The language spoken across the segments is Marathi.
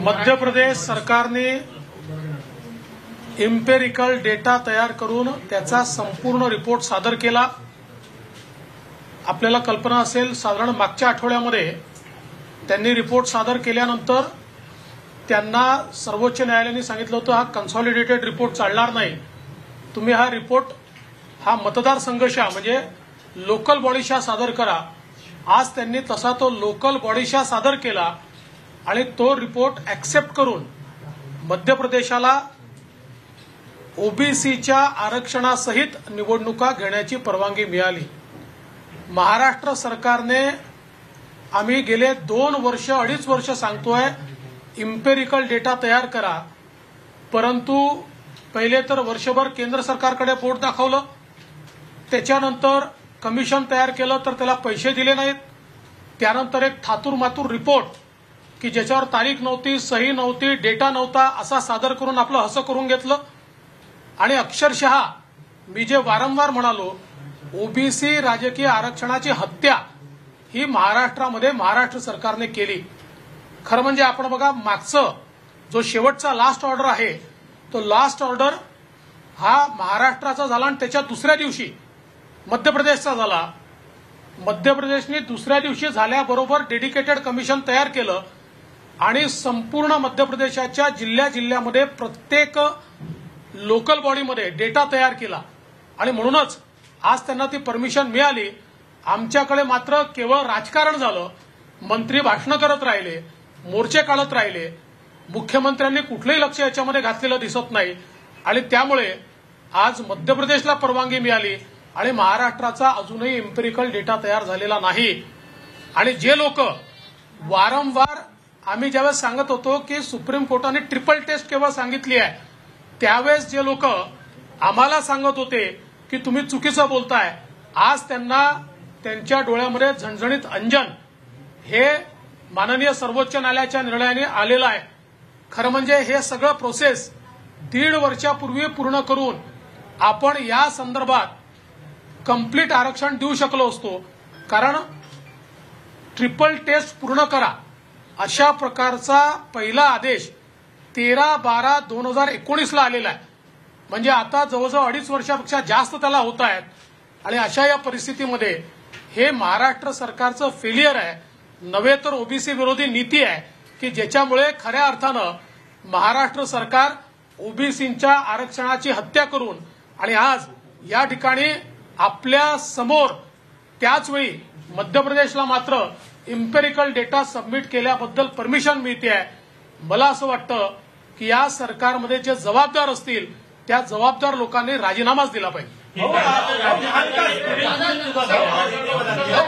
मध्य प्रदेश सरकारने इम्पेरिकल डेटा तयार करून त्याचा संपूर्ण रिपोर्ट सादर केला. आपल्याला कल्पना असेल साधारण मागच्या आठवड्यामध्ये त्यांनी रिपोर्ट सादर केल्यानंतर त्यांना सर्वोच्च न्यायालयाने सांगितलं होतं हा कन्सॉलिडेटेड रिपोर्ट चालणार नाही. तुम्ही हा रिपोर्ट हा मतदारसंघशा म्हणजे लोकल बॉडीशा सादर करा. आज त्यांनी तसा तो लोकल बॉडीशा सादर केला. आणि तो रिपोर्ट ऍक्सेप्ट करून मध्य प्रदेशाला ओबीसीच्या आरक्षणासहित निवडणुका घेण्याची परवानगी मिळाली. महाराष्ट्र सरकारने आम्ही गेले दोन वर्ष अडीच वर्ष सांगतोय इम्पेरिकल डेटा तयार करा. परंतु पहिले तर वर्षभर केंद्र सरकारकडे पोट दाखवलं. त्याच्यानंतर कमिशन तयार केलं तर त्याला पैसे दिले नाहीत. त्यानंतर एक थातूर मातूर रिपोर्ट की ज्याच्यावर तारीख नव्हती सही नव्हती डेटा नव्हता असा सादर करून आपलं हसं करून घेतलं. आणि अक्षरशः मी जे वारंवार म्हणालो ओबीसी राजकीय आरक्षणाची हत्या ही महाराष्ट्रामध्ये महाराष्ट्र सरकारने केली. खरं म्हणजे आपण बघा मागचं जो शेवटचा लास्ट ऑर्डर आहे तो लास्ट ऑर्डर हा महाराष्ट्राचा झाला आणि त्याच्या दुसऱ्या दिवशी मध्य प्रदेशचा झाला. मध्य प्रदेशने दुसऱ्या दिवशी झाल्याबरोबर डेडिकेटेड कमिशन तयार केलं. आणि संपूर्ण मध्य प्रदेशाच्या जिल्ह्या जिल्ह्यामध्ये प्रत्येक लोकल बॉडीमध्ये डेटा तयार केला. आणि म्हणूनच आज त्यांना ती परमिशन मिळाली. आमच्याकडे मात्र केवळ राजकारण झालं. मंत्री भाषणं करत राहिले मोर्चे काढत राहिले. मुख्यमंत्र्यांनी कुठलंही लक्ष याच्यामध्ये घातलेलं दिसत नाही. आणि त्यामुळे आज मध्य प्रदेशला परवानगी मिळाली. आणि महाराष्ट्राचा अजूनही इम्पेरिकल डेटा तयार झालेला नाही. आणि जे लोक वारंवार आम्ही ज्यावेळेस सांगत होतो की सुप्रीम कोर्टाने ट्रिपल टेस्ट केवळ सांगितली आहे त्यावेळेस जे लोक आम्हाला सांगत होते की तुम्ही चुकीचं बोलताय आज त्यांना त्यांच्या डोळ्यामध्ये झणझणीत अंजन हे माननीय सर्वोच्च न्यायालयाच्या निर्णयाने आलेलं आहे. खरं म्हणजे हे सगळं प्रोसेस दीड वर्षापूर्वी पूर्ण करून आपण या संदर्भात कंप्लीट आरक्षण देऊ शकलो असतो. कारण ट्रिपल टेस्ट पूर्ण करा. अशा प्रकारचा पहिला आदेश तेरा बारा दोन हजार एकोणीसला आलेला आहे. म्हणजे आता जवळजवळ अडीच वर्षापेक्षा जास्त त्याला होत आहेत. आणि अशा या परिस्थितीमध्ये हे महाराष्ट्र सरकारचं फेलियर आहे. नव्हे तर ओबीसी विरोधी नीती आहे की ज्याच्यामुळे खऱ्या अर्थानं महाराष्ट्र सरकार ओबीसींच्या आरक्षणाची हत्या करून आणि आज या ठिकाणी आपल्यासमोर त्याचवेळी मध्य प्रदेशला मात्र इम्पेरिकल डेटा सबमिट केल्याबद्दल परमिशन मिळते आहे मला असं वाटतं की या सरकारमध्ये जे जबाबदार असतील त्या जबाबदार लोकांनी राजीनामाच दिला पाहिजे.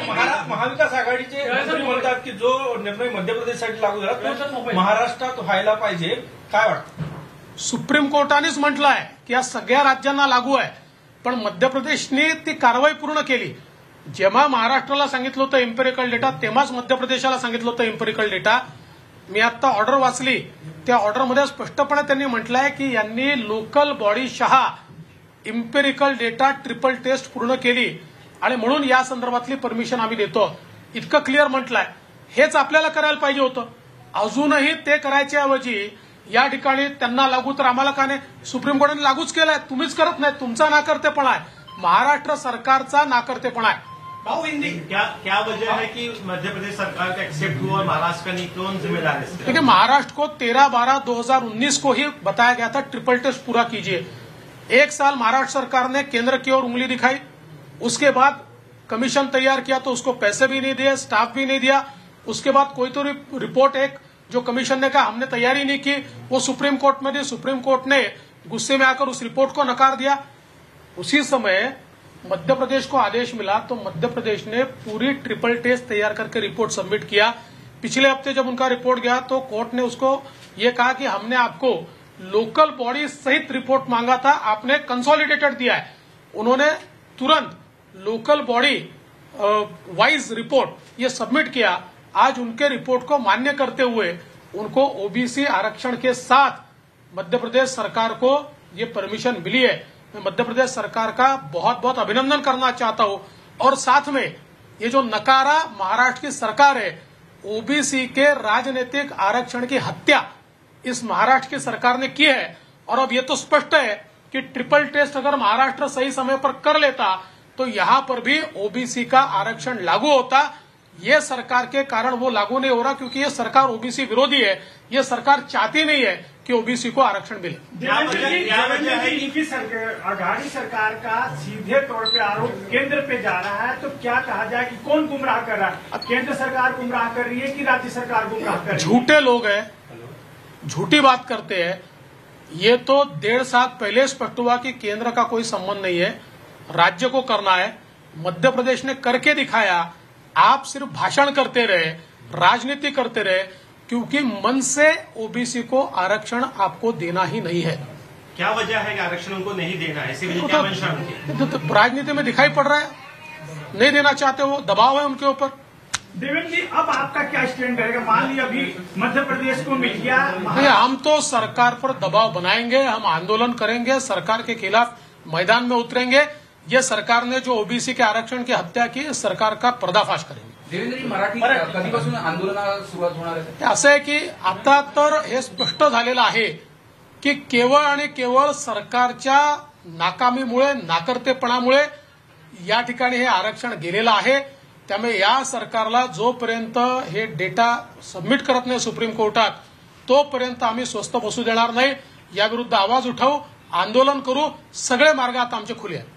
महा- महाविकास आघाडीचे म्हणतात की जो निर्णय मध्य प्रदेशसाठी लागू झाला तो महाराष्ट्रात व्हायला पाहिजे. काय वाटतं? सुप्रीम कोर्टानेच म्हटलं आहे की या सगळ्या राज्यांना लागू आहे. पण मध्य प्रदेशने ती कारवाई पूर्ण केली. जेव्हा महाराष्ट्राला सांगितलं होतं इम्पेरिकल डेटा तेव्हाच मध्य प्रदेशाला सांगितलं होतं इम्पेरिकल डेटा मी आता ऑर्डर वाचली. त्या ऑर्डरमध्ये स्पष्टपणे त्यांनी म्हटलं आहे की यांनी लोकल बॉडी शहा इम्पेरिकल डेटा ट्रिपल टेस्ट पूर्ण केली. आणि म्हणून या संदर्भातली परमिशन आम्ही देतो. इतकं क्लिअर म्हटलंय. हेच आपल्याला करायला पाहिजे होतं. अजूनही ते करायच्या ऐवजी या ठिकाणी त्यांना लागू तर आम्हाला का नाही? सुप्रीम कोर्टाने लागूच केलाय. तुम्हीच करत नाही तुमचा नाकर्तेपणा आहे. महाराष्ट्र सरकारचा नाकर्तेपणा आहे. हिंदी क्या क्या वजह है कि मध्य प्रदेश सरकार का एक्सेप्ट हुआ और महाराष्ट्र का नहीं? कौन जिम्मेदार है देखिए महाराष्ट्र को 13 बारह 2019 को ही बताया गया था ट्रिपल टेस्ट पूरा कीजिए। एक साल महाराष्ट्र सरकार ने केंद्र की ओर उंगली दिखाई। उसके बाद कमीशन तैयार किया तो उसको पैसे भी नहीं दिए स्टाफ भी नहीं दिया। उसके बाद कोई तो रिपोर्ट एक जो कमीशन ने कहा हमने तैयारी नहीं की। वो सुप्रीम कोर्ट में दी सुप्रीम कोर्ट ने गुस्से में आकर उस रिपोर्ट को नकार दिया। उसी समय मध्य प्रदेश को आदेश मिला तो मध्य प्रदेश ने पूरी ट्रिपल टेस्ट तैयार करके रिपोर्ट सबमिट किया। पिछले हफ़्ते जब उनका रिपोर्ट गया तो कोर्ट ने उसको ये कहा कि हमने आपको लोकल बॉडी सहित रिपोर्ट मांगा था, आपने कंसोलिडेटेड दिया है। उन्होंने तुरंत लोकल बॉडी वाइज रिपोर्ट ये सबमिट किया। आज उनके रिपोर्ट को मान्य करते हुए उनको ओबीसी आरक्षण के साथ मध्य प्रदेश सरकार को ये परमिशन मिली है। मैं मध्य प्रदेश सरकार का बहुत बहुत अभिनंदन करना चाहता हूँ। और साथ में ये जो नकारा महाराष्ट्र की सरकार है, ओबीसी के राजनीतिक आरक्षण की हत्या इस महाराष्ट्र की सरकार ने की है। और अब ये तो स्पष्ट है कि ट्रिपल टेस्ट अगर महाराष्ट्र सही समय पर कर लेता तो यहाँ पर भी ओबीसी का आरक्षण लागू होता। ये सरकार के कारण वो लागू नहीं हो रहा, क्योंकि ये सरकार ओबीसी विरोधी है। ये सरकार चाहती नहीं है कि ओबीसी को आरक्षण मिले। है इनकी आघाड़ी सरकार का सीधे तौर पे आरोप केंद्र पे जा रहा है तो क्या कहा जाए कि कौन गुमराह कर रहा है? केंद्र सरकार गुमराह कर रही है कि राज्य सरकार गुमराह कर रही है? झूठे लोग हैं। झूठी बात करते हैं। ये तो डेढ़ साल पहले स्पष्ट हुआ कि केंद्र का कोई संबंध नहीं है। राज्य को करना है। मध्य प्रदेश ने करके दिखाया। आप सिर्फ़ भाषण करते रहे राजनीति करते रहे। क्योंकि मन से ओबीसी को आरक्षण आपको देना ही नहीं है। क्या वजह है कि आरक्षण उनको नहीं देना है? इसी वजह तो- क्या तो- तो राजनीति में दिखाई पड़ रहा है। नहीं देना चाहते वो दबाव है उनके ऊपर। देवेंद्र जी अब आपका क्या स्टैंड रहेगा? मान लिया अभी मध्य प्रदेश को मिल गया। नहीं हम तो सरकार पर दबाव बनाएँगे हम आंदोलन करेंगे सरकार के खिलाफ मैदान में उतरेंगे। ये सरकार ने जो ओबीसी के आरक्षण की हत्या की सरकार का पर्दाफाश करेंगे। देवेंद्रजी मराठी. कधीपासून आंदोलनाला सुरुवात होणार आहे? ते असं आहे की आता तर हे स्पष्ट झालेलं आहे की केवळ आणि केवळ सरकारच्या नाकामीमुळे नाकर्तेपणामुळे या ठिकाणी हे आरक्षण गेलेलं आहे. त्यामुळे या सरकारला जोपर्यंत हे डेटा सबमिट करत नाही सुप्रीम कोर्टात तोपर्यंत आम्ही स्वस्थ बसू देणार नाही. याविरुद्ध आवाज उठावू आंदोलन करू सगळे मार्ग आता आमचे खुले आहेत.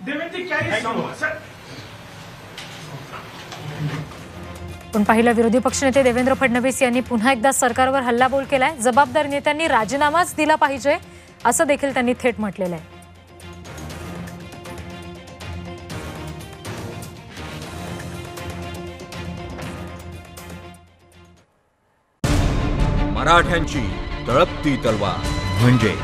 देवेंद्र जी क्या ये सम- सर पण पाहिलं विरोधी पक्षनेते देवेंद्र फडणवीस यांनी पुन्हा एकदा सरकारवर हल्लाबोल केलाय. जबाबदार नेत्यांनी राजीनामाच दिला पाहिजे असं देखील त्यांनी थेट म्हटलेलं आहे. मराठ्यांची तळपती तलवार म्हणजे